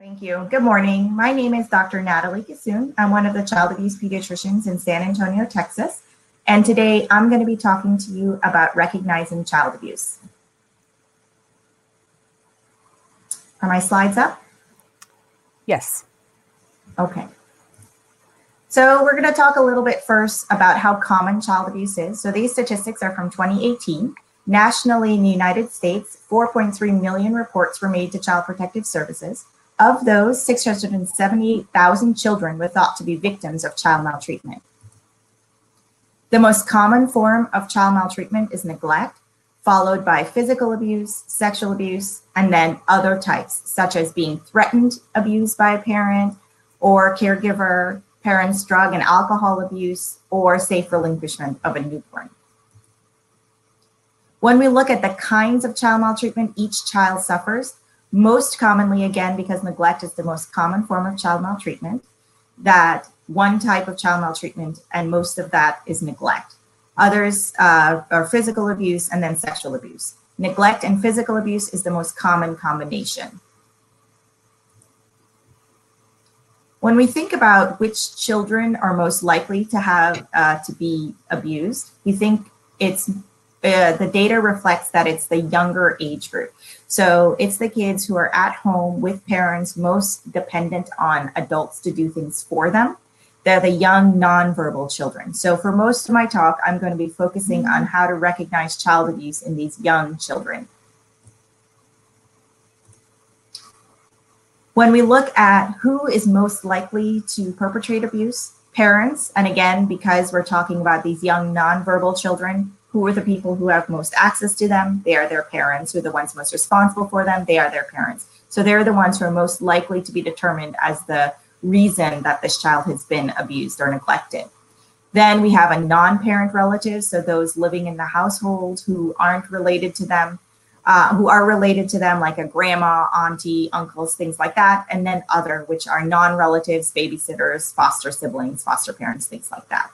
Thank you. Good morning. My name is Dr. Natalie Kissoon. I'm one of the child abuse pediatricians in San Antonio, Texas. And today I'm going to be talking to you about recognizing child abuse. Are my slides up? Yes. Okay. So we're going to talk a little bit first about how common child abuse is. So these statistics are from 2018. Nationally in the United States, 4.3 million reports were made to Child Protective Services. Of those, 678,000 children were thought to be victims of child maltreatment. The most common form of child maltreatment is neglect, followed by physical abuse, sexual abuse, and then other types, such as being threatened abuse by a parent or caregiver, parents' drug and alcohol abuse, or safe relinquishment of a newborn. When we look at the kinds of child maltreatment each child suffers, most commonly, again, because neglect is the most common form of child maltreatment, that one type of child maltreatment, and most of that is neglect. Others uh, are physical abuse and then sexual abuse. Neglect and physical abuse is the most common combination. When we think about which children are most likely to have uh, to be abused, we think it's the data reflects that it's the younger age group. So it's the kids who are at home with parents most dependent on adults to do things for them. They're the young nonverbal children. So for most of my talk, I'm going to be focusing on how to recognize child abuse in these young children. When we look at who is most likely to perpetrate abuse, parents, and again, because we're talking about these young nonverbal children, who are the people who have most access to them? They are their parents. Who are the ones most responsible for them? They are their parents. So they're the ones who are most likely to be determined as the reason that this child has been abused or neglected. Then we have a non parent relative, so those living in the household who aren't related to them uh, who are related to them, like a grandma, auntie, uncles, things like that, and then other, which are non relatives, babysitters, foster siblings, foster parents, things like that.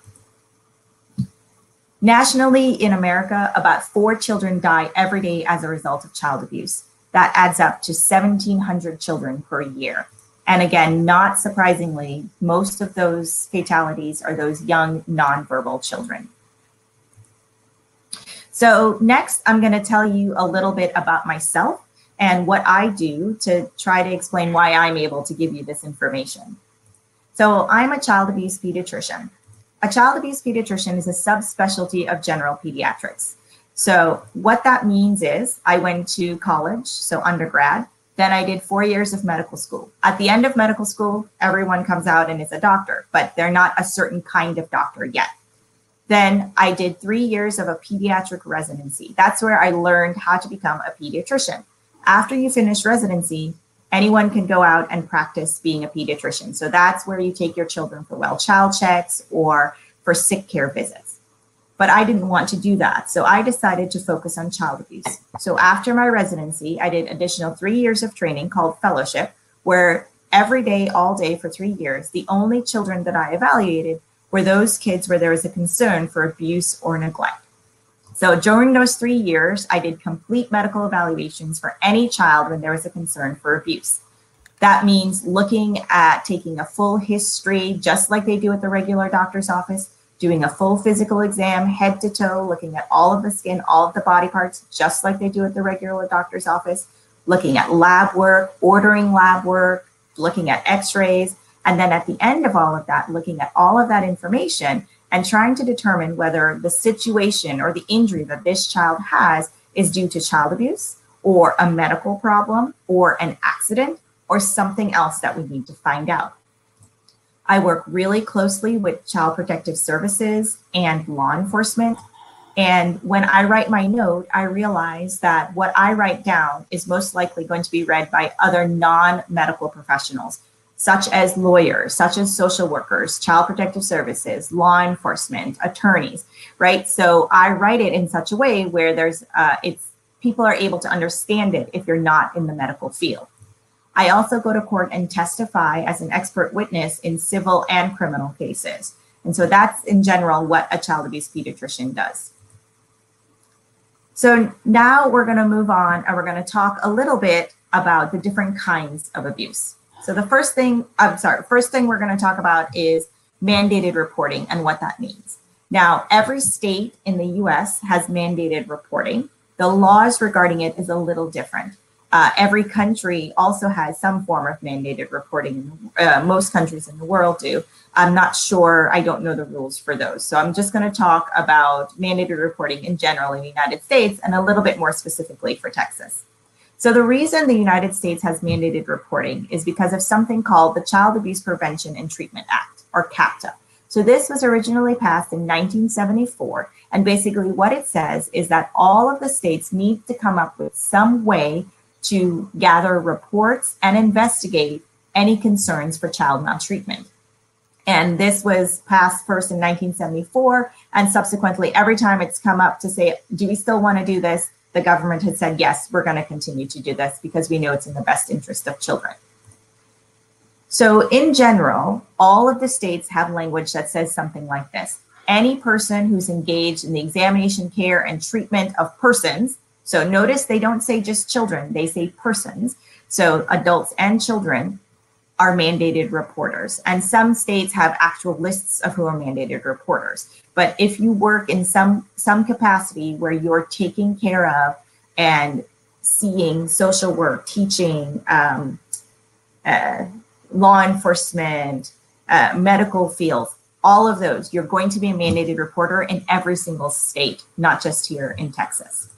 Nationally, in America, about four children die every day as a result of child abuse. That adds up to 1,700 children per year. And again, not surprisingly, most of those fatalities are those young nonverbal children. So next, I'm going to tell you a little bit about myself and what I do to try to explain why I'm able to give you this information. So I'm a child abuse pediatrician. A child abuse pediatrician is a subspecialty of general pediatrics. So what that means is I went to college, so undergrad, then I did four years of medical school. At the end of medical school, everyone comes out and is a doctor, but they're not a certain kind of doctor yet. Then I did three years of a pediatric residency. That's where I learned how to become a pediatrician. After you finish residency, anyone can go out and practice being a pediatrician. So that's where you take your children for well child checks or for sick care visits. But I didn't want to do that. So I decided to focus on child abuse. So after my residency, I did additional three years of training called fellowship, where every day, all day for three years, the only children that I evaluated were those kids where there was a concern for abuse or neglect. So during those three years, I did complete medical evaluations for any child when there was a concern for abuse. That means looking at taking a full history, just like they do at the regular doctor's office, doing a full physical exam, head to toe, looking at all of the skin, all of the body parts, just like they do at the regular doctor's office, looking at lab work, ordering lab work, looking at x rays, and then at the end of all of that, looking at all of that information and trying to determine whether the situation or the injury that this child has is due to child abuse or a medical problem or an accident or something else that we need to find out. I work really closely with Child Protective Services and law enforcement. And when I write my note, I realize that what I write down is most likely going to be read by other non medical professionals such as lawyers, such as social workers, child protective services, law enforcement, attorneys, right? So I write it in such a way where there's uh, it's people are able to understand it if you're not in the medical field. I also go to court and testify as an expert witness in civil and criminal cases. And so that's in general what a child abuse pediatrician does. So now we're going to move on and we're going to talk a little bit about the different kinds of abuse. So the first thing, I'm sorry, first thing we're going to talk about is mandated reporting and what that means. Now, every state in the US has mandated reporting. The laws regarding it is a little different. Uh, every country also has some form of mandated reporting. Uh, most countries in the world do. I'm not sure, I don't know the rules for those. So I'm just going to talk about mandated reporting in general in the United States and a little bit more specifically for Texas. So the reason the United States has mandated reporting is because of something called the Child Abuse Prevention and Treatment Act, or CAPTA. So this was originally passed in 1974. And basically, what it says is that all of the states need to come up with some way to gather reports and investigate any concerns for child maltreatment. And this was passed first in 1974. And subsequently, every time it's come up to say, do we still want to do this? The government has said, yes, we're going to continue to do this because we know it's in the best interest of children. So, in general, all of the states have language that says something like this Any person who's engaged in the examination, care, and treatment of persons, so notice they don't say just children, they say persons, so adults and children are mandated reporters. And some states have actual lists of who are mandated reporters. But if you work in some some capacity where you're taking care of and seeing social work, teaching, um, uh, law enforcement, uh, medical fields, all of those, you're going to be a mandated reporter in every single state, not just here in Texas.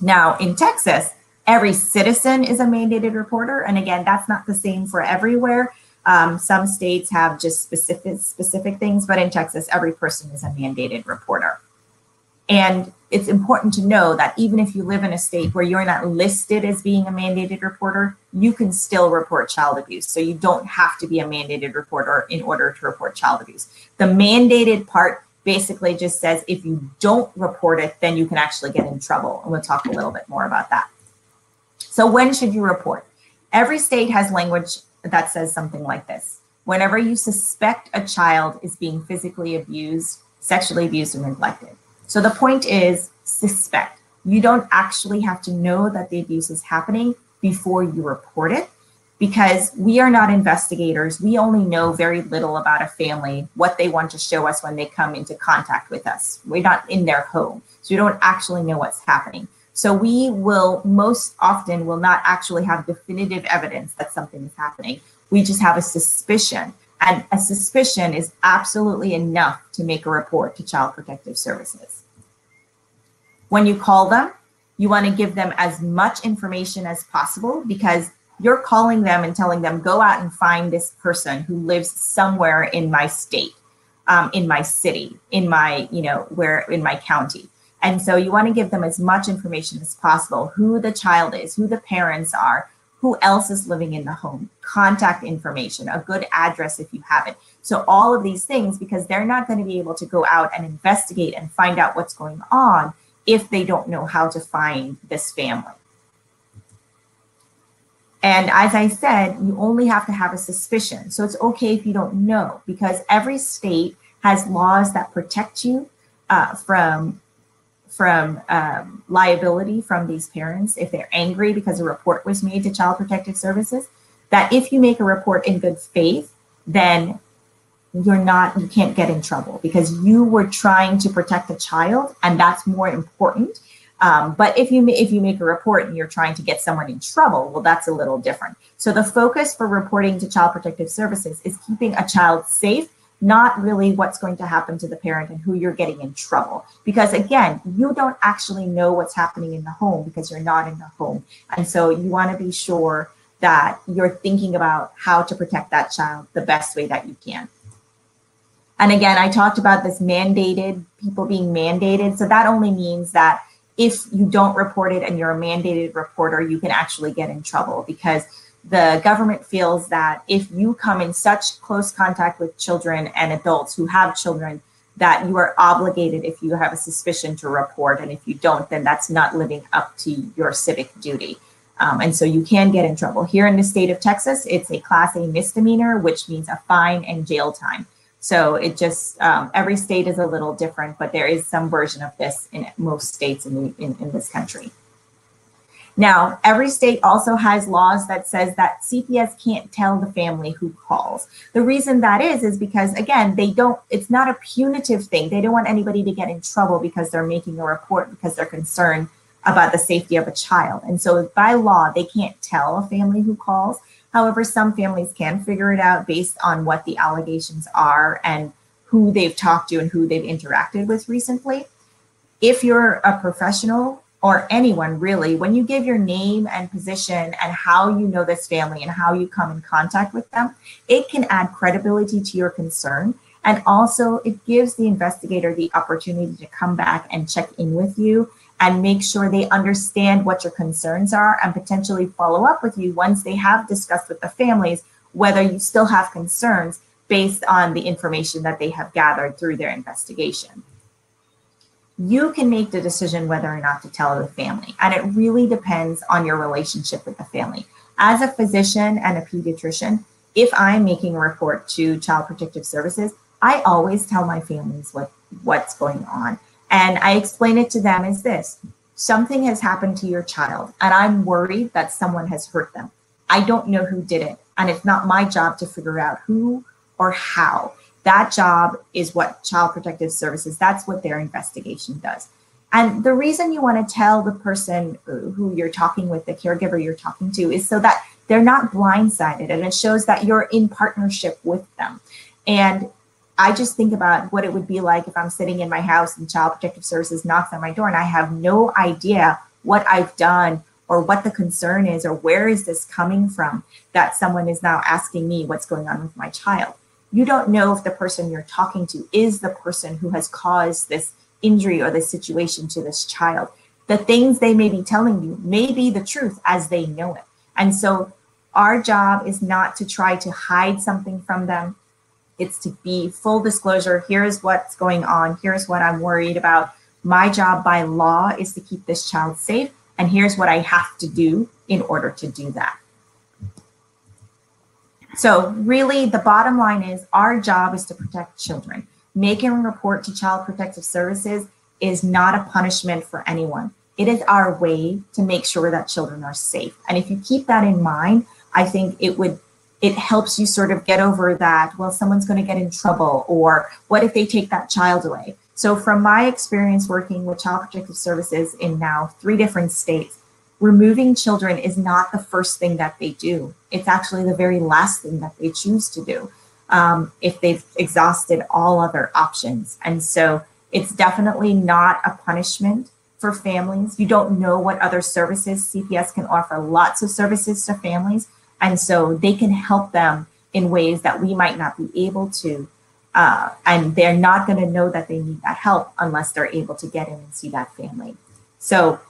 Now, in Texas, every citizen is a mandated reporter. And again, that's not the same for everywhere. Um, some states have just specific specific things, but in Texas, every person is a mandated reporter. And it's important to know that even if you live in a state where you're not listed as being a mandated reporter, you can still report child abuse. So you don't have to be a mandated reporter in order to report child abuse. The mandated part basically just says if you don't report it, then you can actually get in trouble. And we'll talk a little bit more about that. So when should you report? Every state has language that says something like this. Whenever you suspect a child is being physically abused, sexually abused, or neglected. So the point is suspect. You don't actually have to know that the abuse is happening before you report it because we are not investigators. We only know very little about a family, what they want to show us when they come into contact with us. We're not in their home. So we don't actually know what's happening. So we will most often will not actually have definitive evidence that something is happening. We just have a suspicion. And a suspicion is absolutely enough to make a report to Child Protective Services. When you call them, you want to give them as much information as possible because you're calling them and telling them, go out and find this person who lives somewhere in my state, um, in my city, in my, you know, where in my county. And so you want to give them as much information as possible who the child is, who the parents are, who else is living in the home, contact information, a good address if you have it. So, all of these things, because they're not going to be able to go out and investigate and find out what's going on if they don't know how to find this family. And as I said, you only have to have a suspicion. So it's okay if you don't know, because every state has laws that protect you uh, from from um, liability from these parents if they're angry because a report was made to Child Protective Services. That if you make a report in good faith, then you're not you can't get in trouble because you were trying to protect the child and that's more important um, but if you if you make a report and you're trying to get someone in trouble well that's a little different so the focus for reporting to child protective services is keeping a child safe not really what's going to happen to the parent and who you're getting in trouble. Because again you don't actually know what's happening in the home because you're not in the home. And so you want to be sure that you're thinking about how to protect that child the best way that you can. And again, I talked about this mandated, people being mandated. So that only means that if you don't report it and you're a mandated reporter, you can actually get in trouble because the government feels that if you come in such close contact with children and adults who have children, that you are obligated if you have a suspicion to report. And if you don't, then that's not living up to your civic duty. Um, and so you can get in trouble. Here in the state of Texas, it's a class A misdemeanor, which means a fine and jail time. So it just um, every state is a little different, but there is some version of this in most states in, in, in this country. Now, every state also has laws that says that CPS can't tell the family who calls. The reason that is is because again, they don't it's not a punitive thing. They don't want anybody to get in trouble because they're making a report because they're concerned about the safety of a child. And so by law, they can't tell a family who calls. However, some families can figure it out based on what the allegations are and who they've talked to and who they've interacted with recently. If you're a professional or anyone really, when you give your name and position and how you know this family and how you come in contact with them, it can add credibility to your concern. And also, it gives the investigator the opportunity to come back and check in with you and make sure they understand what your concerns are and potentially follow up with you once they have discussed with the families whether you still have concerns based on the information that they have gathered through their investigation. You can make the decision whether or not to tell the family, and it really depends on your relationship with the family. As a physician and a pediatrician, if I'm making a report to Child Protective Services, I always tell my families what, what's going on and I explain it to them as this something has happened to your child, and I'm worried that someone has hurt them. I don't know who did it, and it's not my job to figure out who or how. That job is what Child Protective Services, that's what their investigation does. And the reason you want to tell the person who you're talking with, the caregiver you're talking to, is so that they're not blindsided and it shows that you're in partnership with them. And I just think about what it would be like if I'm sitting in my house and Child Protective Services knocks on my door and I have no idea what I've done or what the concern is or where is this coming from that someone is now asking me what's going on with my child. You don't know if the person you're talking to is the person who has caused this injury or this situation to this child. The things they may be telling you may be the truth as they know it. And so our job is not to try to hide something from them it's to be full disclosure. Here's what's going on. Here's what I'm worried about. My job by law is to keep this child safe. And here's what I have to do in order to do that. So, really, the bottom line is our job is to protect children. Making a report to Child Protective Services is not a punishment for anyone. It is our way to make sure that children are safe. And if you keep that in mind, I think it would it helps you sort of get over that, well, someone's going to get in trouble, or what if they take that child away? So, from my experience working with Child Protective Services in now three different states, removing children is not the first thing that they do. It's actually the very last thing that they choose to do um, if they've exhausted all other options. And so, it's definitely not a punishment for families. You don't know what other services CPS can offer, lots of services to families and so they can help them in ways that we might not be able to. Uh, and they're not going to know that they need that help unless they're able to get in and see that family. So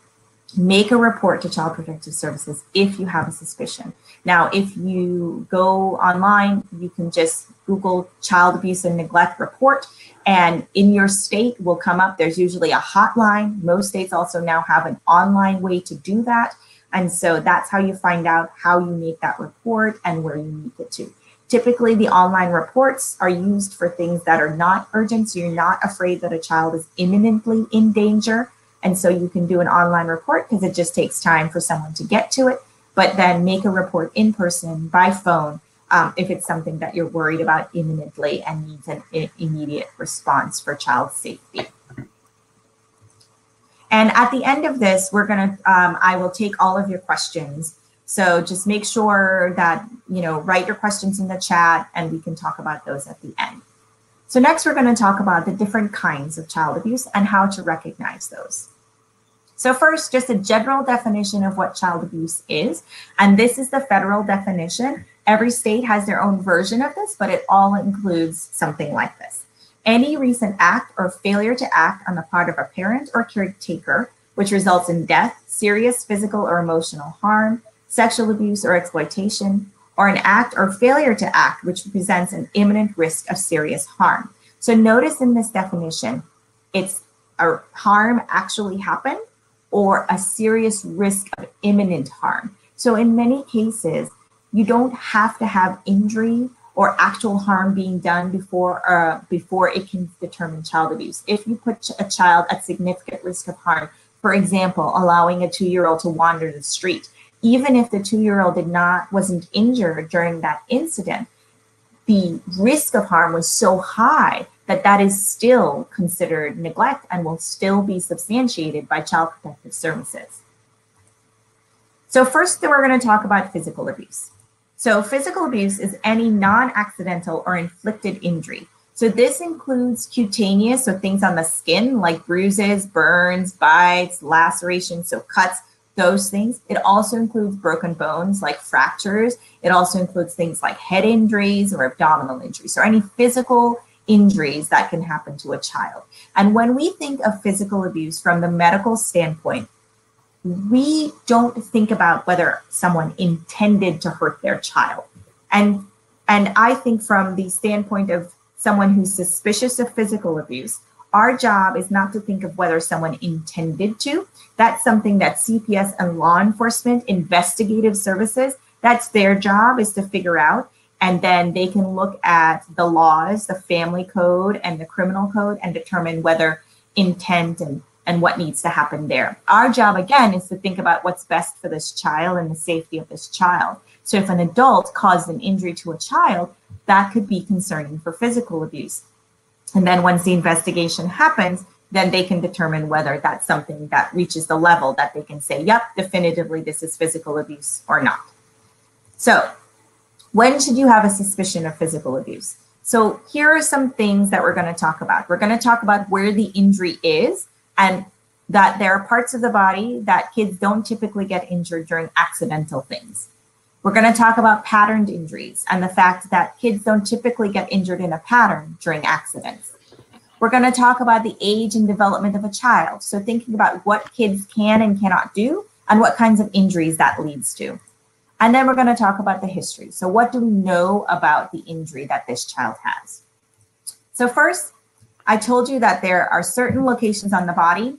make a report to Child Protective Services if you have a suspicion. Now, if you go online, you can just Google child abuse and neglect report, and in your state will come up. There's usually a hotline. Most states also now have an online way to do that. And so that's how you find out how you make that report and where you make it to. Typically, the online reports are used for things that are not urgent. So you're not afraid that a child is imminently in danger. And so you can do an online report because it just takes time for someone to get to it, but then make a report in person by phone um, if it's something that you're worried about imminently and needs an immediate response for child safety. And at the end of this, we're gonna, um, I will take all of your questions. So just make sure that, you know, write your questions in the chat and we can talk about those at the end. So next we're gonna talk about the different kinds of child abuse and how to recognize those. So first, just a general definition of what child abuse is. And this is the federal definition. Every state has their own version of this, but it all includes something like this any recent act or failure to act on the part of a parent or caretaker, which results in death, serious physical or emotional harm, sexual abuse or exploitation, or an act or failure to act which presents an imminent risk of serious harm. So notice in this definition, it's a harm actually happened or a serious risk of imminent harm. So in many cases, you don't have to have injury or actual harm being done before uh, before it can determine child abuse. If you put a child at significant risk of harm For example, allowing a two year old to wander the street. Even if the two year old did not, wasn't injured during that incident, the risk of harm was so high that that is still considered neglect and will still be substantiated by child protective services. So first we're going to talk about physical abuse. So physical abuse is any non-accidental or inflicted injury. So this includes cutaneous, so things on the skin like bruises, burns, bites, lacerations, so cuts, those things. It also includes broken bones like fractures. It also includes things like head injuries or abdominal injuries, or any physical injuries that can happen to a child. And when we think of physical abuse from the medical standpoint, we don't think about whether someone intended to hurt their child. And and I think from the standpoint of someone who's suspicious of physical abuse, our job is not to think of whether someone intended to. That's something that CPS and law enforcement, investigative services, that's their job is to figure out. And then they can look at the laws, the family code and the criminal code and determine whether intent and, and what needs to happen there. Our job, again, is to think about what's best for this child and the safety of this child. So if an adult caused an injury to a child, that could be concerning for physical abuse. And then once the investigation happens, then they can determine whether that's something that reaches the level that they can say, yep, definitively this is physical abuse or not. So, when should you have a suspicion of physical abuse? So, here are some things that we're going to talk about. We're going to talk about where the injury is and that there are parts of the body that kids don't typically get injured during accidental things. We're going to talk about patterned injuries and the fact that kids don't typically get injured in a pattern during accidents. We're going to talk about the age and development of a child. So, thinking about what kids can and cannot do and what kinds of injuries that leads to. And then we're going to talk about the history. So, what do we know about the injury that this child has? So, first, I told you that there are certain locations on the body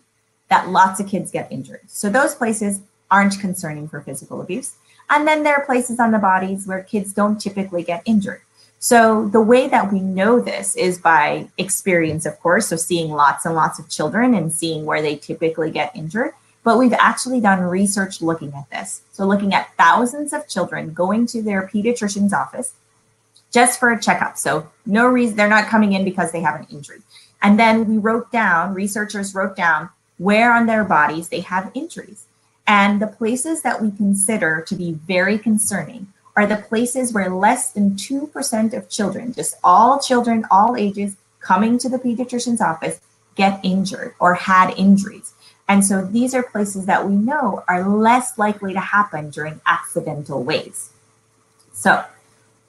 that lots of kids get injured. So, those places aren't concerning for physical abuse. And then there are places on the bodies where kids don't typically get injured. So the way that we know this is by experience, of course, so seeing lots and lots of children and seeing where they typically get injured. But we've actually done research looking at this. So looking at thousands of children going to their pediatrician's office just for a checkup. So no reason they're not coming in because they have an injury. And then we wrote down, researchers wrote down where on their bodies they have injuries. And the places that we consider to be very concerning are the places where less than 2% of children, just all children, all ages, coming to the pediatrician's office get injured or had injuries. And so these are places that we know are less likely to happen during accidental ways. So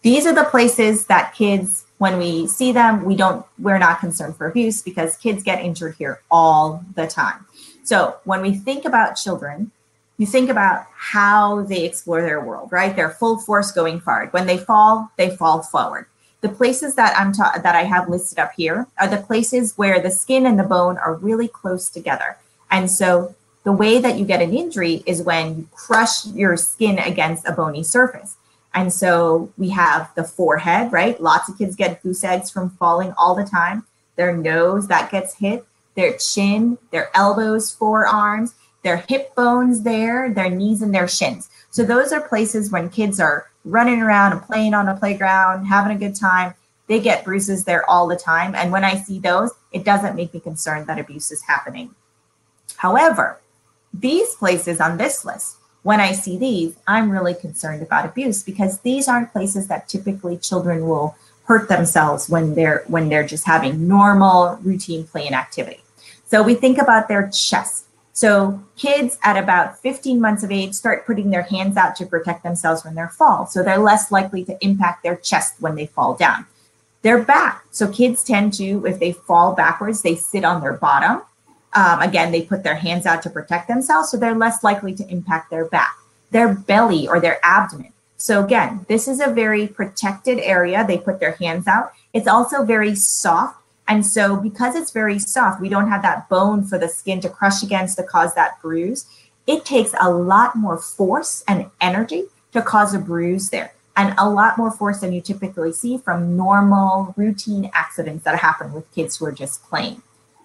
these are the places that kids, when we see them, we don't, we're not concerned for abuse because kids get injured here all the time. So when we think about children, you think about how they explore their world, right? They're full force going forward. When they fall, they fall forward. The places that I'm ta- that I have listed up here are the places where the skin and the bone are really close together. And so the way that you get an injury is when you crush your skin against a bony surface. And so we have the forehead, right? Lots of kids get goose eggs from falling all the time. Their nose that gets hit, their chin, their elbows, forearms their hip bones there, their knees and their shins. So those are places when kids are running around and playing on a playground, having a good time. They get bruises there all the time. And when I see those, it doesn't make me concerned that abuse is happening. However, these places on this list, when I see these, I'm really concerned about abuse because these aren't places that typically children will hurt themselves when they're when they're just having normal routine play and activity. So we think about their chest so kids at about 15 months of age start putting their hands out to protect themselves when they fall. So they're less likely to impact their chest when they fall down. Their back. So kids tend to, if they fall backwards, they sit on their bottom. Um, again, they put their hands out to protect themselves. So they're less likely to impact their back. Their belly or their abdomen. So again, this is a very protected area. They put their hands out. It's also very soft and so, because it's very soft, we don't have that bone for the skin to crush against to cause that bruise. It takes a lot more force and energy to cause a bruise there, and a lot more force than you typically see from normal routine accidents that happen with kids who are just playing.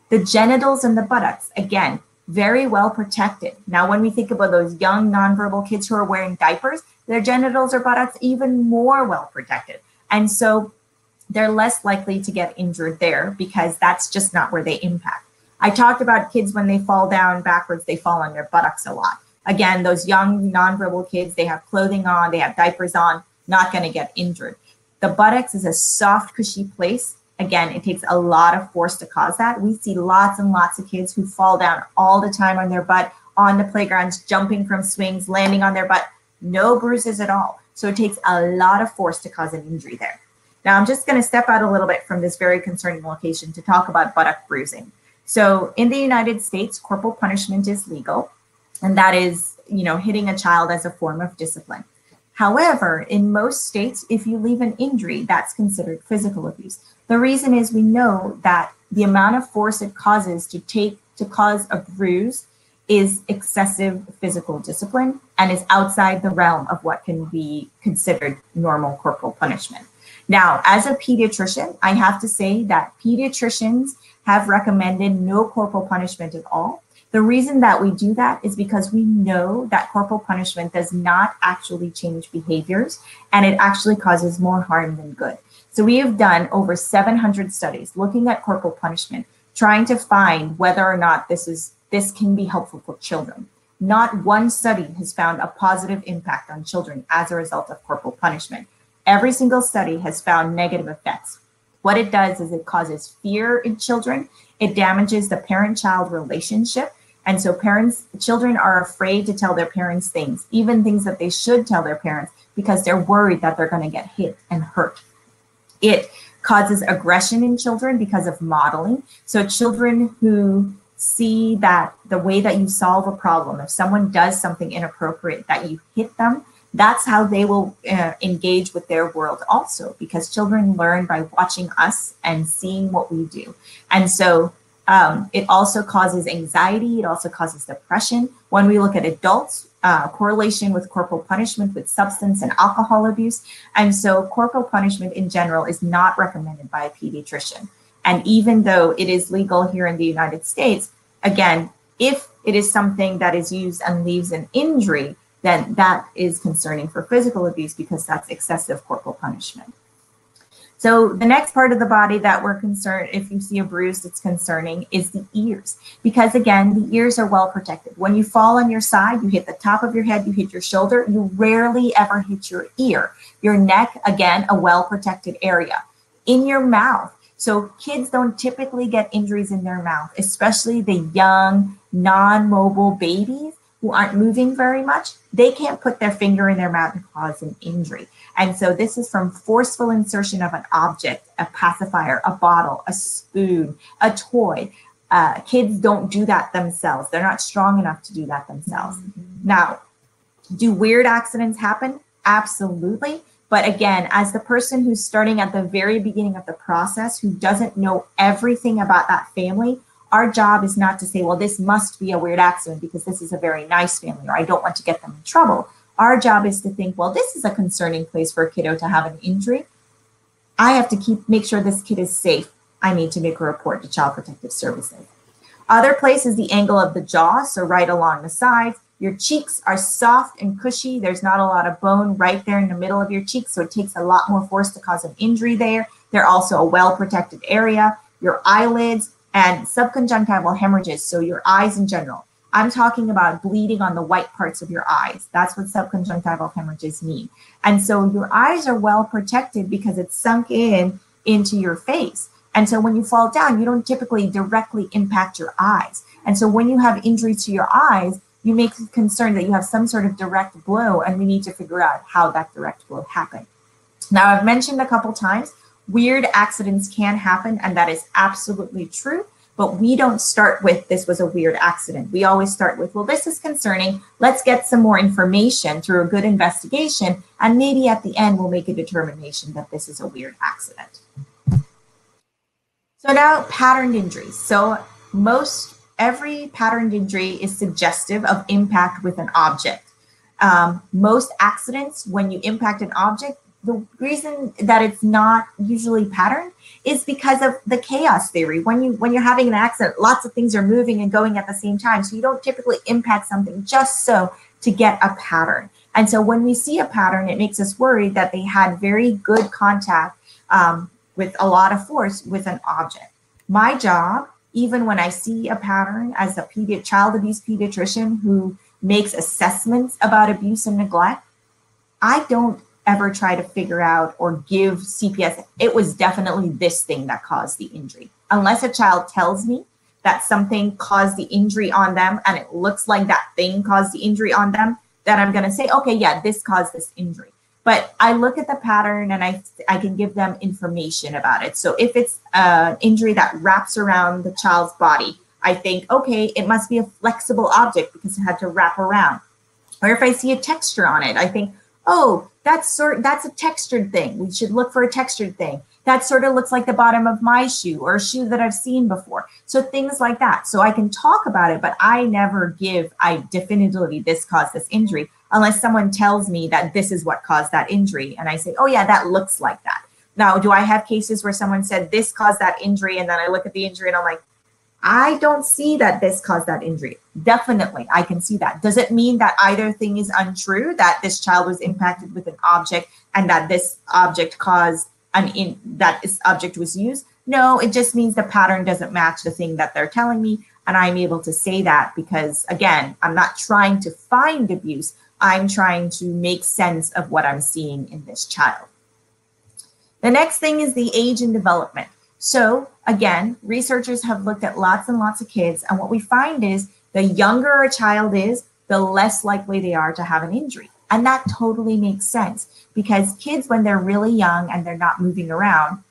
The genitals and the buttocks, again, very well protected. Now, when we think about those young nonverbal kids who are wearing diapers, their genitals or buttocks even more well protected. And so they're less likely to get injured there because that's just not where they impact. I talked about kids when they fall down backwards, they fall on their buttocks a lot. Again, those young nonverbal kids, they have clothing on, they have diapers on, not going to get injured. The buttocks is a soft, cushy place. Again, it takes a lot of force to cause that. We see lots and lots of kids who fall down all the time on their butt on the playgrounds, jumping from swings, landing on their butt, no bruises at all. So it takes a lot of force to cause an injury there. Now, I'm just going to step out a little bit from this very concerning location to talk about buttock bruising. So, in the United States, corporal punishment is legal, and that is, you know, hitting a child as a form of discipline. However, in most states, if you leave an injury, that's considered physical abuse. The reason is we know that the amount of force it causes to take to cause a bruise is excessive physical discipline and is outside the realm of what can be considered normal corporal punishment. Now, as a pediatrician, I have to say that pediatricians have recommended no corporal punishment at all. The reason that we do that is because we know that corporal punishment does not actually change behaviors and it actually causes more harm than good. So we have done over 700 studies looking at corporal punishment, trying to find whether or not this is this can be helpful for children. Not one study has found a positive impact on children as a result of corporal punishment. Every single study has found negative effects. What it does is it causes fear in children. It damages the parent-child relationship. And so parents, children are afraid to tell their parents things, even things that they should tell their parents because they're worried that they're going to get hit and hurt. It causes aggression in children because of modeling. So children who see that the way that you solve a problem, if someone does something inappropriate, that you hit them, that's how they will uh, engage with their world also because children learn by watching us and seeing what we do and so um, it also causes anxiety it also causes depression when we look at adults uh, correlation with corporal punishment with substance and alcohol abuse and so corporal punishment in general is not recommended by a pediatrician and even though it is legal here in the united states again if it is something that is used and leaves an injury then that is concerning for physical abuse because that's excessive corporal punishment. So the next part of the body that we're concerned, if you see a bruise that's concerning, is the ears. Because again, the ears are well protected. When you fall on your side, you hit the top of your head, you hit your shoulder, you rarely ever hit your ear. Your neck, again, a well protected area. In your mouth, so kids don't typically get injuries in their mouth, especially the young, non-mobile babies who aren't moving very much, they can't put their finger in their mouth and cause an injury. And so this is from forceful insertion of an object, a pacifier, a bottle, a spoon, a toy. Uh, kids don't do that themselves. They're not strong enough to do that themselves. Mm-hmm. Now, do weird accidents happen? Absolutely. But again, as the person who's starting at the very beginning of the process, who doesn't know everything about that family, our job is not to say, well, this must be a weird accident because this is a very nice family, or I don't want to get them in trouble. Our job is to think, well, this is a concerning place for a kiddo to have an injury. I have to keep make sure this kid is safe. I need to make a report to Child Protective Services. Other place is the angle of the jaw, so right along the sides. Your cheeks are soft and cushy. There's not a lot of bone right there in the middle of your cheeks, so it takes a lot more force to cause an injury there. They're also a well protected area. Your eyelids, and subconjunctival hemorrhages, so your eyes in general. I'm talking about bleeding on the white parts of your eyes. That's what subconjunctival hemorrhages mean. And so your eyes are well protected because it's sunk in into your face. And so when you fall down, you don't typically directly impact your eyes. And so when you have injury to your eyes, you make concern that you have some sort of direct blow, and we need to figure out how that direct blow happened. Now, I've mentioned a couple times Weird accidents can happen, and that is absolutely true. But we don't start with this was a weird accident. We always start with, well, this is concerning. Let's get some more information through a good investigation. And maybe at the end, we'll make a determination that this is a weird accident. So now patterned injuries. So most every patterned injury is suggestive of impact with an object. Um, most accidents, when you impact an object, the reason that it's not usually patterned is because of the chaos theory. When you when you're having an accident, lots of things are moving and going at the same time. So you don't typically impact something just so to get a pattern. And so when we see a pattern, it makes us worried that they had very good contact um, with a lot of force with an object. My job, even when I see a pattern as a pedi- child abuse pediatrician who makes assessments about abuse and neglect, I don't ever try to figure out or give CPS. It was definitely this thing that caused the injury. Unless a child tells me that something caused the injury on them and it looks like that thing caused the injury on them, then I'm going to say, okay, yeah, this caused this injury. But I look at the pattern and I, I can give them information about it. So if it's an injury that wraps around the child's body, I think, okay, it must be a flexible object because it had to wrap around. Or if I see a texture on it, I think, oh, that's sort that's a textured thing. We should look for a textured thing. That sort of looks like the bottom of my shoe or a shoe that I've seen before. So things like that. So I can talk about it, but I never give I definitively this caused this injury unless someone tells me that this is what caused that injury and I say, "Oh yeah, that looks like that." Now, do I have cases where someone said this caused that injury and then I look at the injury and I'm like, I don't see that this caused that injury. Definitely, I can see that. Does it mean that either thing is untrue, that this child was impacted with an object and that this object caused an in that this object was used? No, it just means the pattern doesn't match the thing that they're telling me. And I'm able to say that because, again, I'm not trying to find abuse. I'm trying to make sense of what I'm seeing in this child. The next thing is the age and development. So, again, researchers have looked at lots and lots of kids, and what we find is the younger a child is, the less likely they are to have an injury. And that totally makes sense because kids, when they're really young and they're not moving around,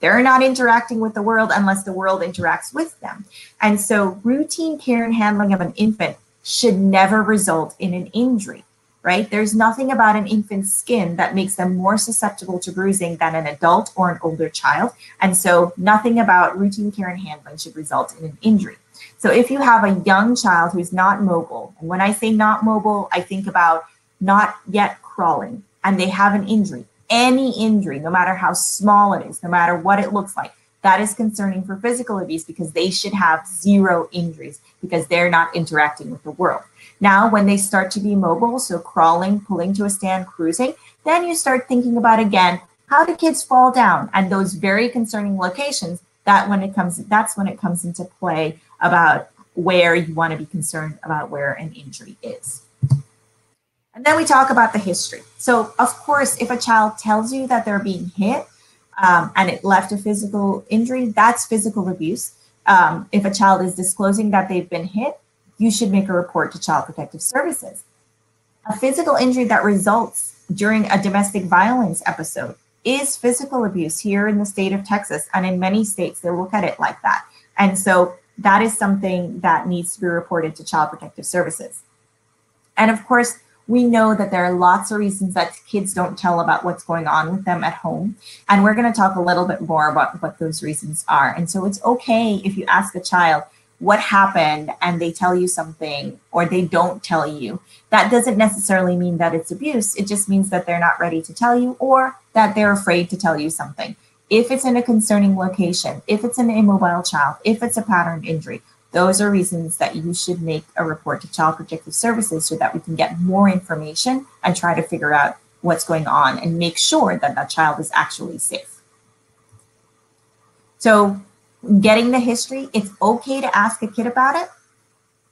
they're not interacting with the world unless the world interacts with them. And so, routine care and handling of an infant should never result in an injury right? There's nothing about an infant's skin that makes them more susceptible to bruising than an adult or an older child. And so nothing about routine care and handling should result in an injury. So if you have a young child who's not mobile, and when I say not mobile, I think about not yet crawling and they have an injury, any injury, no matter how small it is, no matter what it looks like, that is concerning for physical abuse because they should have zero injuries because they're not interacting with the world. Now, when they start to be mobile, so crawling, pulling to a stand, cruising, then you start thinking about again, how do kids fall down? And those very concerning locations, that when it comes, that's when it comes into play about where you want to be concerned about where an injury is. And then we talk about the history. So, of course, if a child tells you that they're being hit um, and it left a physical injury, that's physical abuse. Um, if a child is disclosing that they've been hit, you should make a report to Child Protective Services. A physical injury that results during a domestic violence episode is physical abuse here in the state of Texas. And in many states, they look at it like that. And so that is something that needs to be reported to Child Protective Services. And of course, we know that there are lots of reasons that kids don't tell about what's going on with them at home. And we're going to talk a little bit more about what those reasons are. And so it's okay if you ask a child, what happened and they tell you something or they don't tell you, that doesn't necessarily mean that it's abuse. It just means that they're not ready to tell you or that they're afraid to tell you something. If it's in a concerning location, if it's an immobile child, if it's a pattern injury, those are reasons that you should make a report to Child Protective Services so that we can get more information and try to figure out what's going on and make sure that that child is actually safe. So getting the history. It's okay to ask a kid about it.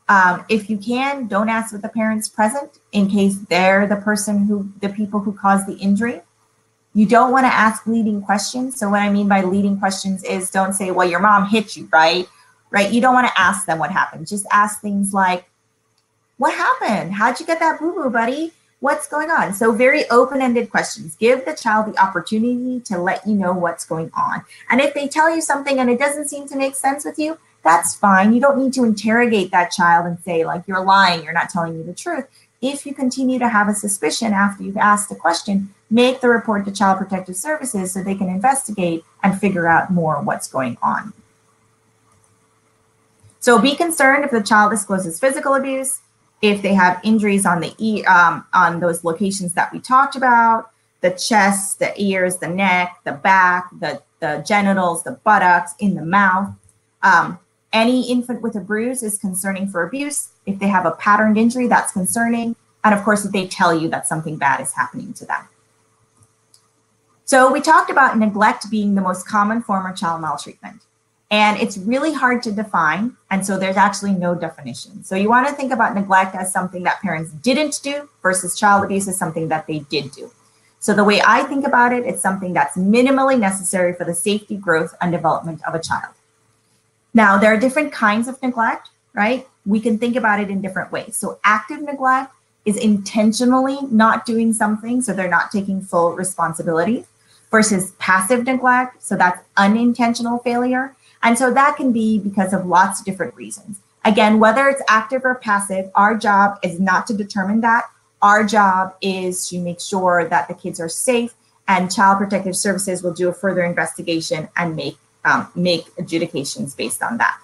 Um, if you can, don't ask with the parents present in case they're the person who, the people who caused the injury. You don't want to ask leading questions. So, what I mean by leading questions is don't say, well, your mom hit you, right? Right? You don't want to ask them what happened. Just ask things like, what happened? How'd you get that boo boo, buddy? What's going on? So, very open ended questions. Give the child the opportunity to let you know what's going on. And if they tell you something and it doesn't seem to make sense with you, that's fine. You don't need to interrogate that child and say, like, you're lying, you're not telling me the truth. If you continue to have a suspicion after you've asked the question, make the report to Child Protective Services so they can investigate and figure out more what's going on. So be concerned if the child discloses physical abuse, if they have injuries on the um, on those locations that we talked about, the chest, the ears, the neck, the back, the, the genitals, the buttocks, in the mouth. Um, any infant with a bruise is concerning for abuse. If they have a patterned injury, that's concerning. And of course, if they tell you that something bad is happening to them. So we talked about neglect being the most common form of child maltreatment. And it's really hard to define. And so there's actually no definition. So you want to think about neglect as something that parents didn't do versus child abuse as something that they did do. So the way I think about it, it's something that's minimally necessary for the safety, growth, and development of a child. Now, there are different kinds of neglect, right? We can think about it in different ways. So active neglect is intentionally not doing something, so they're not taking full responsibility versus passive neglect. So that's unintentional failure. And so that can be because of lots of different reasons. Again, whether it's active or passive, our job is not to determine that. Our job is to make sure that the kids are safe and Child Protective Services will do a further investigation and make um, make adjudications based on that.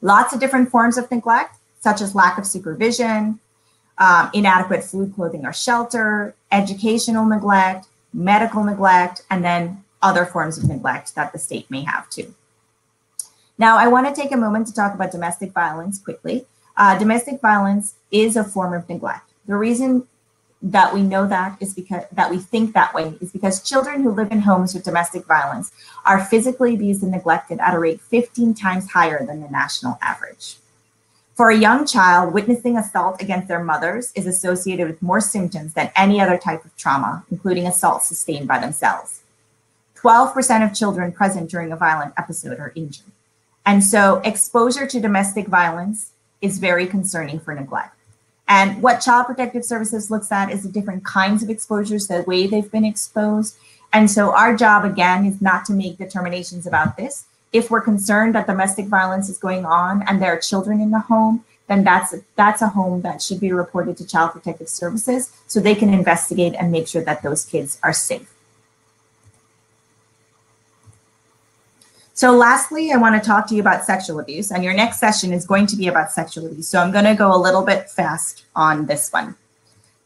Lots of different forms of neglect, such as lack of supervision, um, inadequate food, clothing, or shelter, educational neglect, medical neglect, and then other forms of neglect that the state may have too. Now, I want to take a moment to talk about domestic violence quickly. Uh, domestic violence is a form of neglect. The reason that we know that is because that we think that way is because children who live in homes with domestic violence are physically abused and neglected at a rate 15 times higher than the national average. For a young child, witnessing assault against their mothers is associated with more symptoms than any other type of trauma, including assault sustained by themselves. 12% of children present during a violent episode are injured. And so exposure to domestic violence is very concerning for neglect. And what Child Protective Services looks at is the different kinds of exposures, the way they've been exposed. And so our job, again, is not to make determinations about this. If we're concerned that domestic violence is going on and there are children in the home, then that's that's a home that should be reported to Child Protective Services so they can investigate and make sure that those kids are safe. So lastly, I want to talk to you about sexual abuse and your next session is going to be about sexual abuse. So I'm going to go a little bit fast on this one.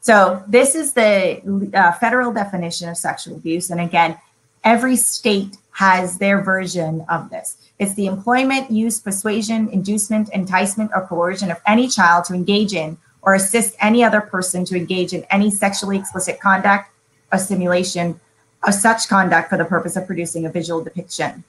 So this is the uh, federal definition of sexual abuse. And again, every state has their version of this. It's the employment, use, persuasion, inducement, enticement, or coercion of any child to engage in or assist any other person to engage in any sexually explicit conduct or simulation of such conduct for the purpose of producing a visual depiction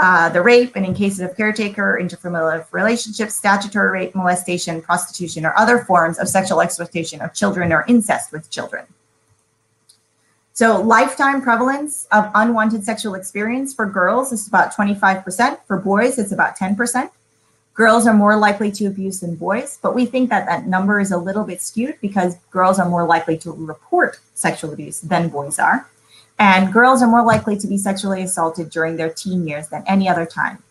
uh, the rape, and in cases of caretaker, interfamilial relationships, statutory rape, molestation, prostitution, or other forms of sexual exploitation of children or incest with children. So, lifetime prevalence of unwanted sexual experience for girls is about 25%. For boys, it's about 10%. Girls are more likely to abuse than boys, but we think that that number is a little bit skewed because girls are more likely to report sexual abuse than boys are. And girls are more likely to be sexually assaulted during their teen years than any other time.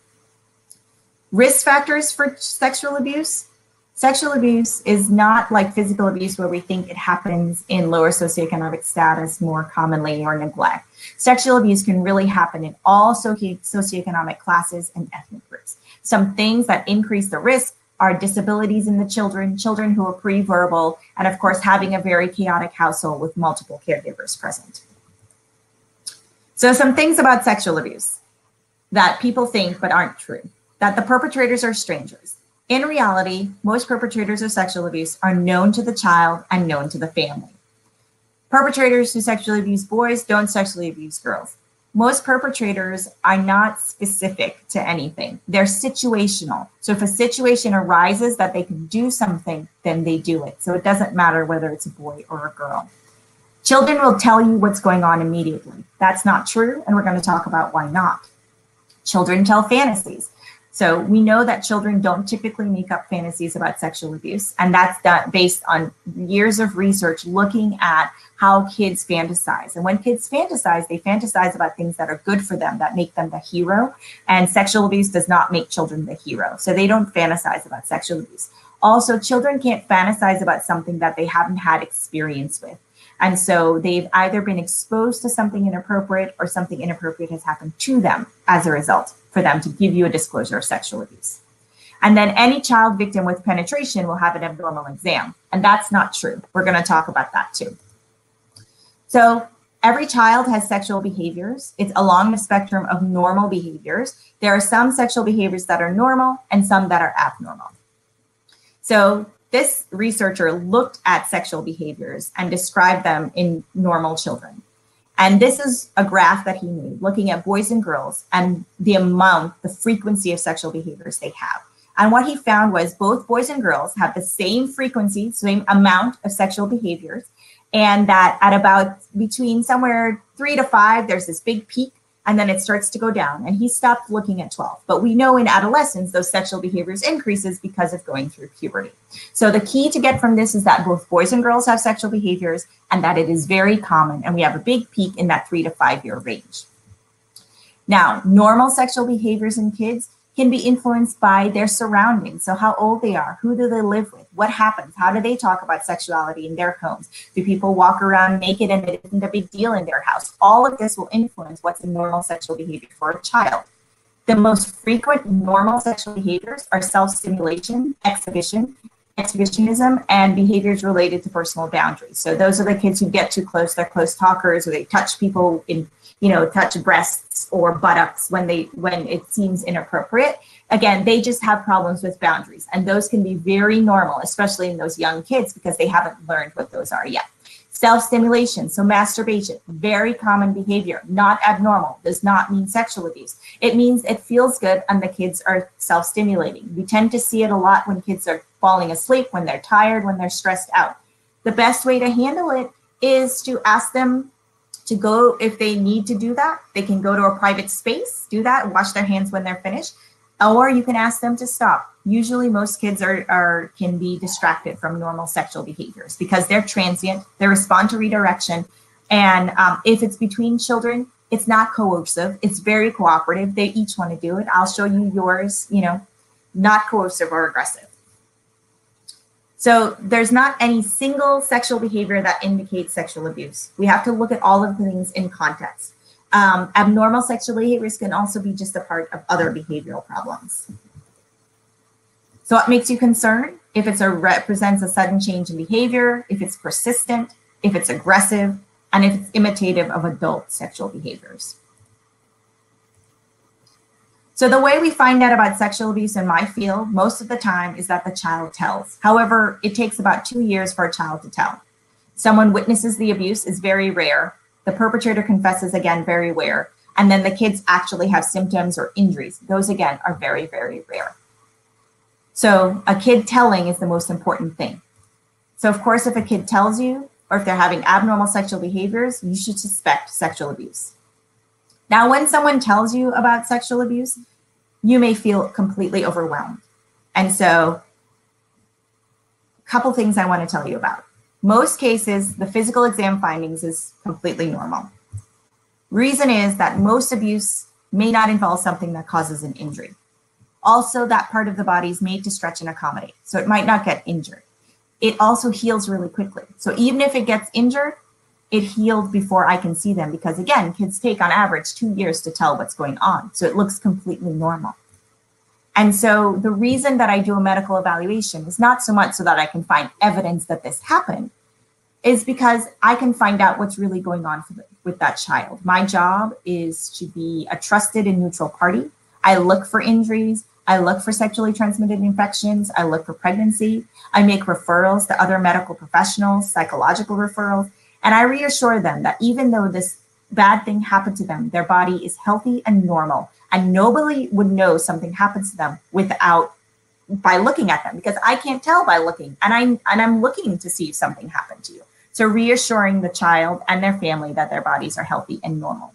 Risk factors for sexual abuse. Sexual abuse is not like physical abuse where we think it happens in lower socioeconomic status more commonly or neglect. Sexual abuse can really happen in all socioeconomic classes and ethnic groups. Some things that increase the risk are disabilities in the children, children who are pre-verbal, and of course having a very chaotic household with multiple caregivers present. So, some things about sexual abuse that people think but aren't true that the perpetrators are strangers. In reality, most perpetrators of sexual abuse are known to the child and known to the family. Perpetrators who sexually abuse boys don't sexually abuse girls. Most perpetrators are not specific to anything, they're situational. So, if a situation arises that they can do something, then they do it. So, it doesn't matter whether it's a boy or a girl. Children will tell you what's going on immediately. That's not true, and we're going to talk about why not. Children tell fantasies. So we know that children don't typically make up fantasies about sexual abuse, and that's done based on years of research looking at how kids fantasize. And when kids fantasize, they fantasize about things that are good for them, that make them the hero. And sexual abuse does not make children the hero. So they don't fantasize about sexual abuse. Also, children can't fantasize about something that they haven't had experience with. And so they've either been exposed to something inappropriate or something inappropriate has happened to them as a result for them to give you a disclosure of sexual abuse. And then any child victim with penetration will have an abnormal exam. And that's not true. We're going to talk about that too. So every child has sexual behaviors. It's along the spectrum of normal behaviors. There are some sexual behaviors that are normal and some that are abnormal. So this researcher looked at sexual behaviors and described them in normal children. And this is a graph that he made looking at boys and girls and the amount, the frequency of sexual behaviors they have. And what he found was both boys and girls have the same frequency, same amount of sexual behaviors, and that at about between somewhere three to five, there's this big peak and then it starts to go down. And he stopped looking at 12. But we know in adolescence, those sexual behaviors increases because of going through puberty. So the key to get from this is that both boys and girls have sexual behaviors and that it is very common. And we have a big peak in that three to five year range. Now, normal sexual behaviors in kids can be influenced by their surroundings. So, how old they are, who do they live with, what happens, how do they talk about sexuality in their homes? Do people walk around naked and it isn't a big deal in their house? All of this will influence what's a normal sexual behavior for a child. The most frequent normal sexual behaviors are self stimulation, exhibition, exhibitionism, and behaviors related to personal boundaries. So, those are the kids who get too close, they're close talkers, or they touch people in you know touch breasts or buttocks when they when it seems inappropriate. Again they just have problems with boundaries and those can be very normal especially in those young kids because they haven't learned what those are yet. Self stimulation so masturbation very common behavior not abnormal does not mean sexual abuse. It means it feels good and the kids are self stimulating we tend to see it a lot when kids are falling asleep when they're tired when they're stressed out. The best way to handle it is to ask them to go if they need to do that they can go to a private space do that wash their hands when they're finished or you can ask them to stop. Usually most kids are, are can be distracted from normal sexual behaviors because they're transient they respond to redirection and um, if it's between children it's not coercive it's very cooperative they each want to do it. I'll show you yours you know not coercive or aggressive so there's not any single sexual behavior that indicates sexual abuse. We have to look at all of the things in context. Um, abnormal sexual behaviors can also be just a part of other behavioral problems. So what makes you concerned? If it represents a sudden change in behavior, if it's persistent, if it's aggressive, and if it's imitative of adult sexual behaviors. So the way we find out about sexual abuse in my field most of the time is that the child tells. However, it takes about two years for a child to tell. Someone witnesses the abuse is very rare. The perpetrator confesses again, very rare. And then the kids actually have symptoms or injuries. Those again are very, very rare. So a kid telling is the most important thing. So of course, if a kid tells you, or if they're having abnormal sexual behaviors, you should suspect sexual abuse. Now, when someone tells you about sexual abuse, you may feel completely overwhelmed. And so, a couple things I want to tell you about. Most cases, the physical exam findings is completely normal. Reason is that most abuse may not involve something that causes an injury. Also, that part of the body is made to stretch and accommodate, so it might not get injured. It also heals really quickly. So even if it gets injured, it healed before I can see them because again, kids take on average two years to tell what's going on. So it looks completely normal. And so the reason that I do a medical evaluation is not so much so that I can find evidence that this happened, is because I can find out what's really going on the, with that child. My job is to be a trusted and neutral party. I look for injuries. I look for sexually transmitted infections. I look for pregnancy. I make referrals to other medical professionals, psychological referrals. And I reassure them that even though this bad thing happened to them, their body is healthy and normal. And nobody would know something happens to them without by looking at them because I can't tell by looking. And I'm and I'm looking to see if something happened to you. So reassuring the child and their family that their bodies are healthy and normal.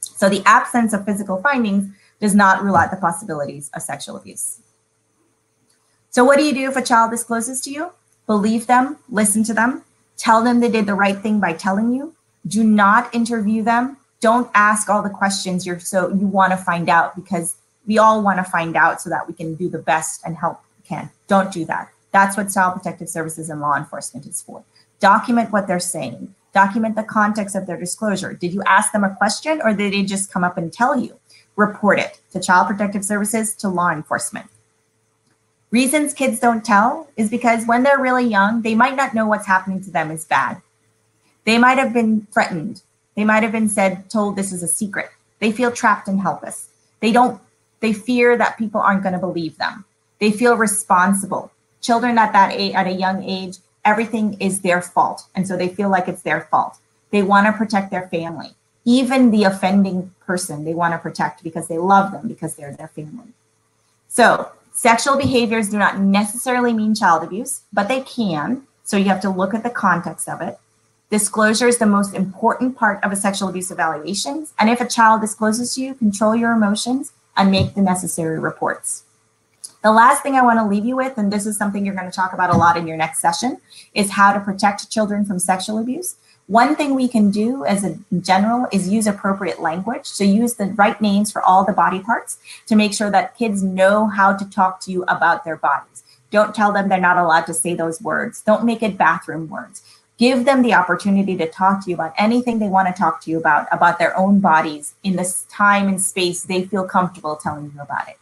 So the absence of physical findings does not rule out the possibilities of sexual abuse. So what do you do if a child discloses to you? Believe them, listen to them, Tell them they did the right thing by telling you. Do not interview them. Don't ask all the questions you're so you want to find out because we all want to find out so that we can do the best and help we can. Don't do that. That's what child protective services and law enforcement is for. Document what they're saying. Document the context of their disclosure. Did you ask them a question or did they just come up and tell you? Report it to child protective services to law enforcement. Reasons kids don't tell is because when they're really young, they might not know what's happening to them is bad. They might have been threatened. They might have been said, told this is a secret. They feel trapped and helpless. They don't, they fear that people aren't going to believe them. They feel responsible. Children at that age, at a young age, everything is their fault. And so they feel like it's their fault. They want to protect their family. Even the offending person, they want to protect because they love them because they're their family. So sexual behaviors do not necessarily mean child abuse, but they can. So you have to look at the context of it. Disclosure is the most important part of a sexual abuse evaluation. And if a child discloses to you, control your emotions and make the necessary reports. The last thing I want to leave you with, and this is something you're going to talk about a lot in your next session, is how to protect children from sexual abuse. One thing we can do as a general is use appropriate language. So use the right names for all the body parts to make sure that kids know how to talk to you about their bodies. Don't tell them they're not allowed to say those words. Don't make it bathroom words give them the opportunity to talk to you about anything they want to talk to you about about their own bodies in this time and space they feel comfortable telling you about it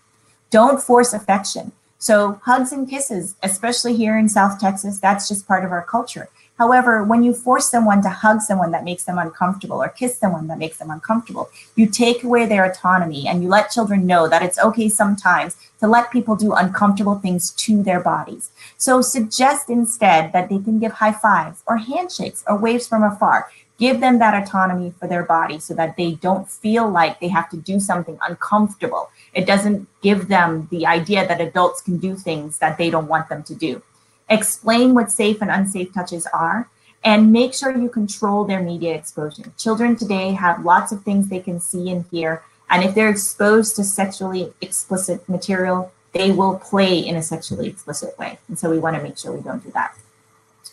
don't force affection so hugs and kisses especially here in south texas that's just part of our culture However, when you force someone to hug someone that makes them uncomfortable or kiss someone that makes them uncomfortable, you take away their autonomy and you let children know that it's okay sometimes to let people do uncomfortable things to their bodies. So suggest instead that they can give high fives or handshakes or waves from afar. Give them that autonomy for their body so that they don't feel like they have to do something uncomfortable. It doesn't give them the idea that adults can do things that they don't want them to do explain what safe and unsafe touches are, and make sure you control their media exposure. Children today have lots of things they can see and hear, and if they're exposed to sexually explicit material, they will play in a sexually explicit way. And so we want to make sure we don't do that.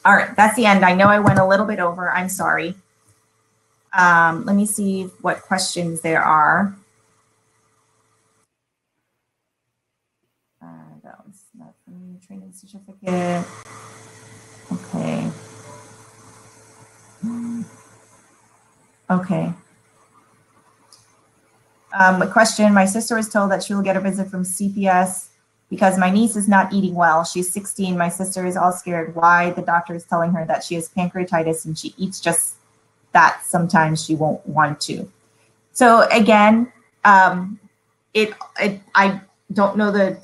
All right, that's the end. I know I went a little bit over. I'm sorry. Um, let me see what questions there are. Training certificate. Okay. Okay. Um, a question, my sister was told that she will get a visit from CPS because my niece is not eating well. She's 16. My sister is all scared why the doctor is telling her that she has pancreatitis and she eats just that sometimes she won't want to. So again, um, it, it I don't know the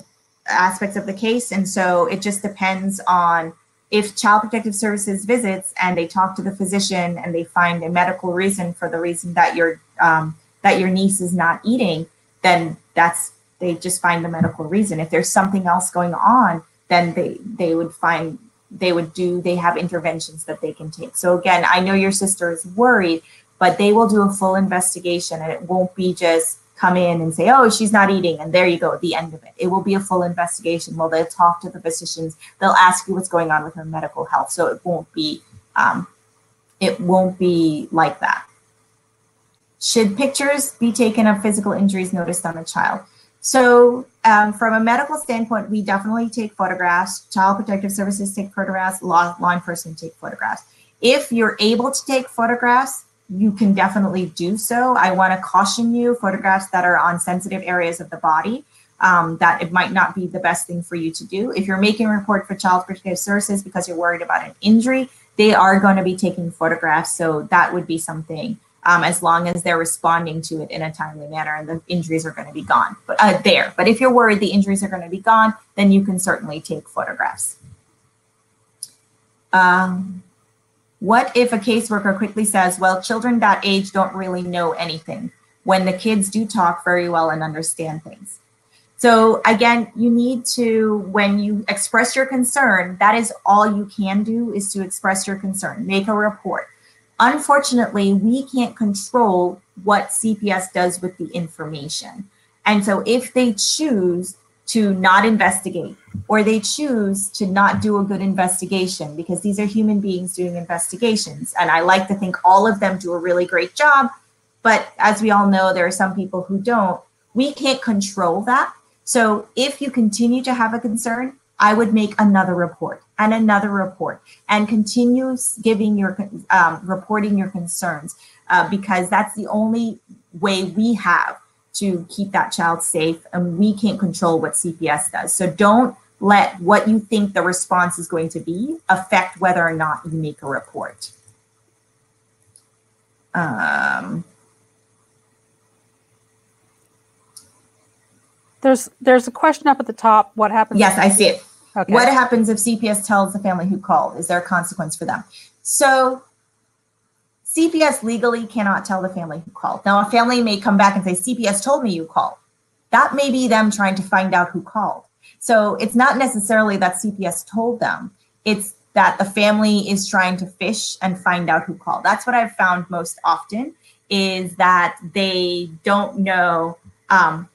aspects of the case. And so it just depends on if Child Protective Services visits and they talk to the physician and they find a medical reason for the reason that your um, that your niece is not eating, then that's they just find the medical reason. If there's something else going on, then they they would find they would do they have interventions that they can take. So again, I know your sister is worried, but they will do a full investigation and it won't be just come in and say, oh, she's not eating, and there you go, the end of it. It will be a full investigation. Well, they'll talk to the physicians. They'll ask you what's going on with her medical health. So it won't be, um, it won't be like that. Should pictures be taken of physical injuries noticed on a child? So um, from a medical standpoint, we definitely take photographs. Child Protective Services take photographs. Law, law enforcement take photographs. If you're able to take photographs, you can definitely do so. I want to caution you photographs that are on sensitive areas of the body. Um, that it might not be the best thing for you to do. If you're making a report for Child Protective Services because you're worried about an injury, they are going to be taking photographs. So that would be something um, as long as they're responding to it in a timely manner and the injuries are going to be gone but uh, there. But if you're worried the injuries are going to be gone, then you can certainly take photographs. Um, what if a caseworker quickly says, well, children that age don't really know anything when the kids do talk very well and understand things? So again, you need to, when you express your concern, that is all you can do is to express your concern, make a report. Unfortunately, we can't control what CPS does with the information. And so if they choose to not investigate or they choose to not do a good investigation because these are human beings doing investigations. And i like to think all of them do a really great job but as we all know there are some people who don't. We can't control that. So if you continue to have a concern i would make another report and another report and continue giving your um, reporting your concerns uh, because that's the only way we have to keep that child safe and we can't control what CPS does. So don't let what you think the response is going to be affect whether or not you make a report. Um, There's there's a question up at the top. What happens? yes, I see it. Okay. What happens if CPS tells the family who called? Is there a consequence for them? So CPS legally cannot tell the family who called. Now, a family may come back and say, CPS told me you called. That may be them trying to find out who called. So it's not necessarily that CPS told them, it's that the family is trying to fish and find out who called. That's what I've found most often is that they don't know, um,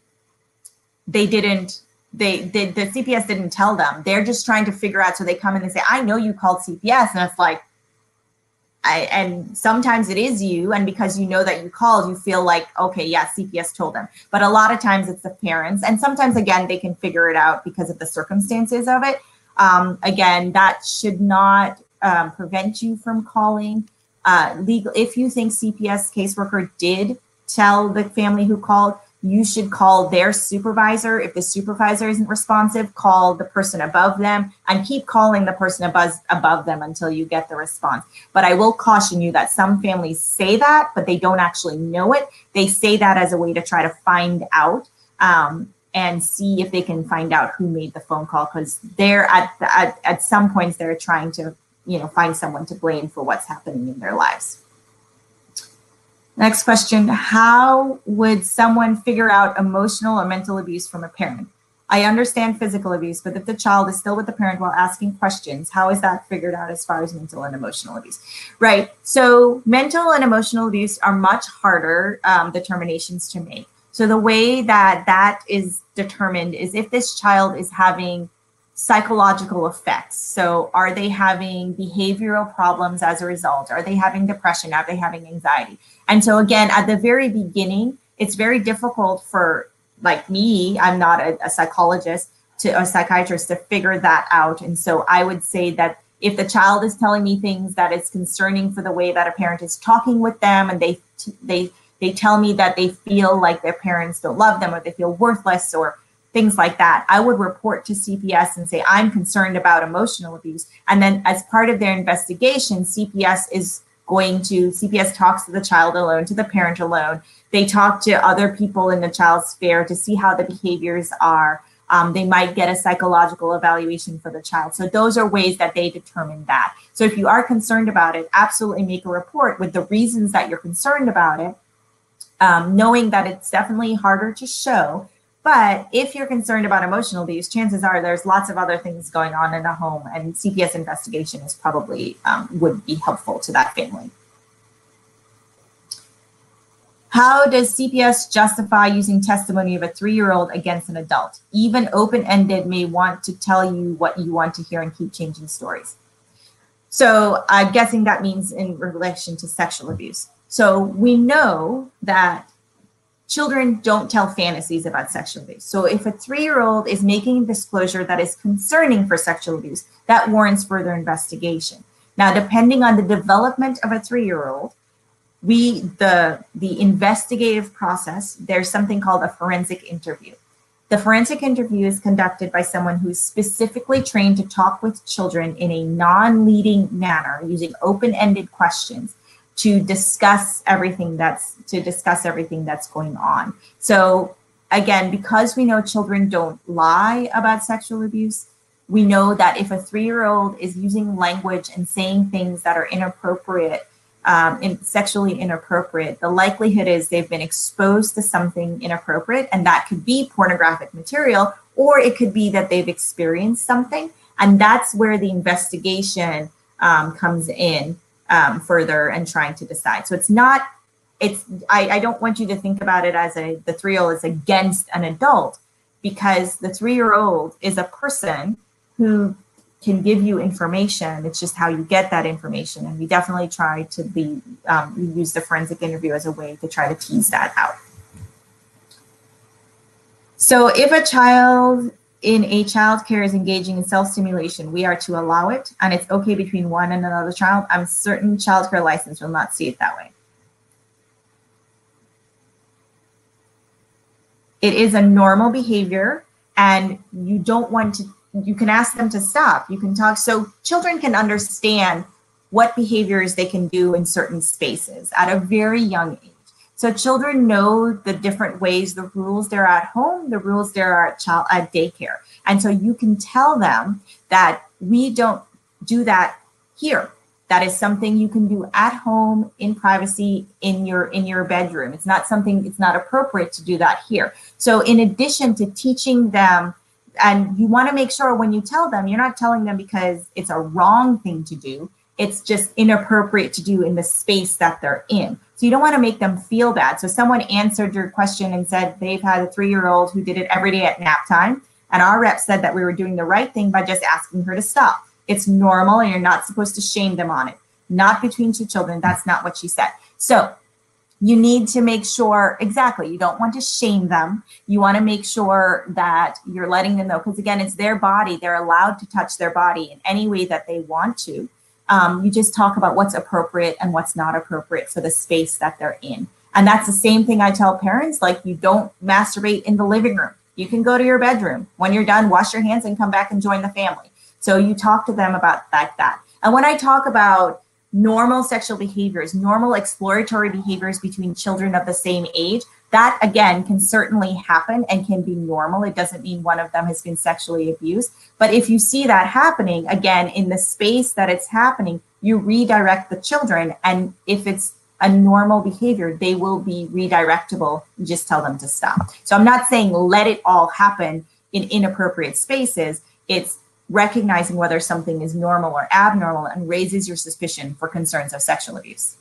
they didn't they, they the CPS didn't tell them. They're just trying to figure out. So they come and say, "I know you called CPS," and it's like, I and sometimes it is you, and because you know that you called, you feel like, okay, yeah, CPS told them. But a lot of times it's the parents, and sometimes again they can figure it out because of the circumstances of it. Um, again, that should not um, prevent you from calling. Uh, legal, if you think CPS caseworker did tell the family who called, you should call their supervisor. If the supervisor isn't responsive, call the person above them and keep calling the person above, above them until you get the response. But I will caution you that some families say that, but they don't actually know it. They say that as a way to try to find out um, and see if they can find out who made the phone call because they're at, the, at, at some points they're trying to you know find someone to blame for what's happening in their lives. Next question How would someone figure out emotional or mental abuse from a parent? I understand physical abuse, but if the child is still with the parent while asking questions, how is that figured out as far as mental and emotional abuse? Right. So, mental and emotional abuse are much harder um, determinations to make. So, the way that that is determined is if this child is having psychological effects. So, are they having behavioral problems as a result? Are they having depression? Are they having anxiety? And so, again, at the very beginning, it's very difficult for like me, I'm not a, a psychologist, to a psychiatrist to figure that out. And so, I would say that if the child is telling me things that is concerning for the way that a parent is talking with them, and they they they tell me that they feel like their parents don't love them or they feel worthless or things like that. I would report to CPS and say, I'm concerned about emotional abuse. And then, as part of their investigation, CPS is going to, CPS talks to the child alone, to the parent alone. They talk to other people in the child's sphere to see how the behaviors are. Um, they might get a psychological evaluation for the child. So, those are ways that they determine that. So, if you are concerned about it, absolutely make a report with the reasons that you're concerned about it, um, knowing that it's definitely harder to show but if you're concerned about emotional abuse, chances are there's lots of other things going on in the home, and CPS investigation is probably um, would be helpful to that family. How does CPS justify using testimony of a three-year-old against an adult? Even open-ended may want to tell you what you want to hear and keep changing stories. So I'm guessing that means in relation to sexual abuse. So we know that children don't tell fantasies about sexual abuse. So if a three-year-old is making a disclosure that is concerning for sexual abuse, that warrants further investigation. Now, depending on the development of a three-year-old, we the the investigative process, there's something called a forensic interview. The forensic interview is conducted by someone who's specifically trained to talk with children in a non-leading manner using open-ended questions to discuss everything that's to discuss everything that's going on. So again, because we know children don't lie about sexual abuse, we know that if a three-year-old is using language and saying things that are inappropriate, um, in, sexually inappropriate, the likelihood is they've been exposed to something inappropriate, and that could be pornographic material, or it could be that they've experienced something, and that's where the investigation um, comes in um, further and trying to decide. So it's not, it's, I, I don't want you to think about it as a, the three year old is against an adult because the three year old is a person who can give you information. It's just how you get that information. And we definitely try to be, um, we use the forensic interview as a way to try to tease that out. So if a child in a child care is engaging in self-stimulation, we are to allow it, and it's okay between one and another child. I'm certain child care license will not see it that way. It is a normal behavior, and you don't want to. You can ask them to stop. You can talk. So children can understand what behaviors they can do in certain spaces at a very young age. So children know the different ways, the rules there are at home, the rules there are at child at daycare. And so you can tell them that we don't do that here. That is something you can do at home in privacy in your in your bedroom. It's not something it's not appropriate to do that here. So in addition to teaching them and you want to make sure when you tell them you're not telling them because it's a wrong thing to do it's just inappropriate to do in the space that they're in. So you don't want to make them feel bad. So someone answered your question and said they've had a three year old who did it every day at nap time. And our rep said that we were doing the right thing by just asking her to stop. It's normal and you're not supposed to shame them on it. Not between two children. That's not what she said. So you need to make sure exactly you don't want to shame them you want to make sure that you're letting them know because again it's their body they're allowed to touch their body in any way that they want to um, you just talk about what's appropriate and what's not appropriate for the space that they're in. And that's the same thing I tell parents like, you don't masturbate in the living room. You can go to your bedroom. When you're done, wash your hands and come back and join the family. So you talk to them about like that. And when I talk about normal sexual behaviors, normal exploratory behaviors between children of the same age, that again can certainly happen and can be normal. It doesn't mean one of them has been sexually abused. But if you see that happening, again, in the space that it's happening, you redirect the children. And if it's a normal behavior, they will be redirectable. You just tell them to stop. So I'm not saying let it all happen in inappropriate spaces. It's recognizing whether something is normal or abnormal and raises your suspicion for concerns of sexual abuse.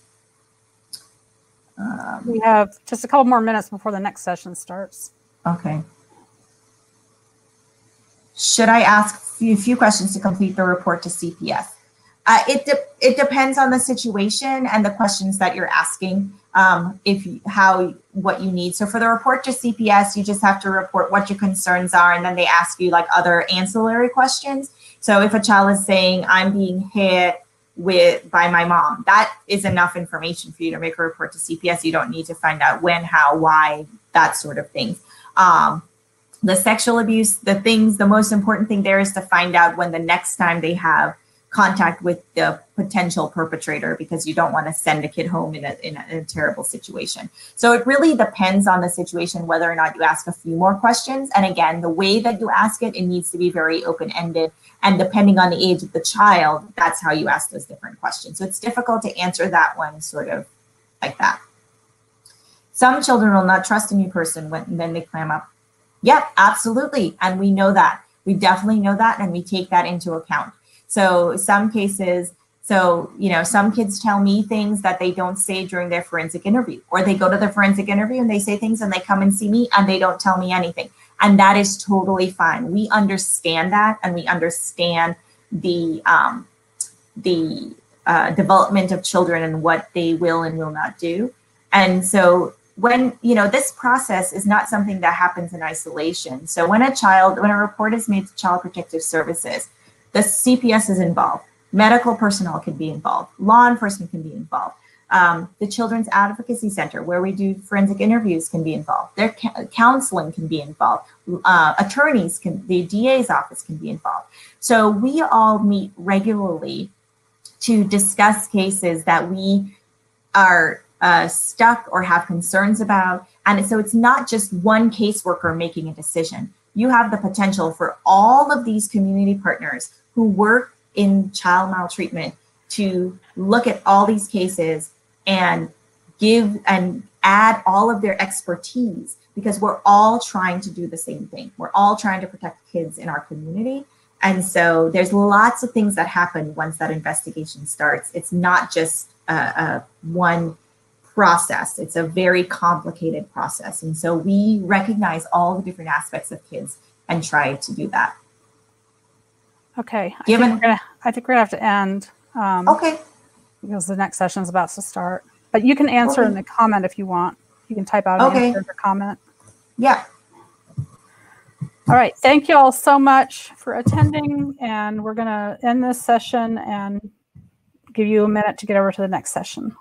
Um, we have just a couple more minutes before the next session starts. Okay. Should I ask a few questions to complete the report to CPS? Uh, it de it depends on the situation and the questions that you're asking. Um, if you, how what you need. So for the report to CPS, you just have to report what your concerns are, and then they ask you like other ancillary questions. So if a child is saying, "I'm being hit," with by my mom. That is enough information for you to make a report to CPS. You don't need to find out when, how, why, that sort of thing. Um, the sexual abuse, the things, the most important thing there is to find out when the next time they have contact with the potential perpetrator because you don't want to send a kid home in a, in a, in a terrible situation. So it really depends on the situation whether or not you ask a few more questions. And again, the way that you ask it, it needs to be very open ended and depending on the age of the child, that's how you ask those different questions. So it's difficult to answer that one sort of like that. Some children will not trust a new person when then they clam up. Yep, absolutely. And we know that. We definitely know that and we take that into account. So some cases, so you know, some kids tell me things that they don't say during their forensic interview, or they go to the forensic interview and they say things and they come and see me and they don't tell me anything. And that is totally fine. We understand that and we understand the um, the uh, development of children and what they will and will not do. And so when you know this process is not something that happens in isolation. So when a child, when a report is made to Child Protective Services, the CPS is involved. Medical personnel can be involved. Law enforcement can be involved. Um, the Children's Advocacy Center, where we do forensic interviews, can be involved. Their ca- counseling can be involved. Uh, attorneys can, the DA's office can be involved. So we all meet regularly to discuss cases that we are uh, stuck or have concerns about. And so it's not just one caseworker making a decision. You have the potential for all of these community partners who work in child maltreatment to look at all these cases and give and add all of their expertise because we're all trying to do the same thing. We're all trying to protect kids in our community. And so there's lots of things that happen once that investigation starts. It's not just a, a one process, it's a very complicated process. And so we recognize all the different aspects of kids and try to do that. Okay. Given, I think we're gonna, I think we're gonna have to end. Um, okay because the next session is about to start. But you can answer okay. in the comment if you want. You can type out an okay. answer or comment. Yeah. All right. Thank you all so much for attending. And we're going to end this session and give you a minute to get over to the next session.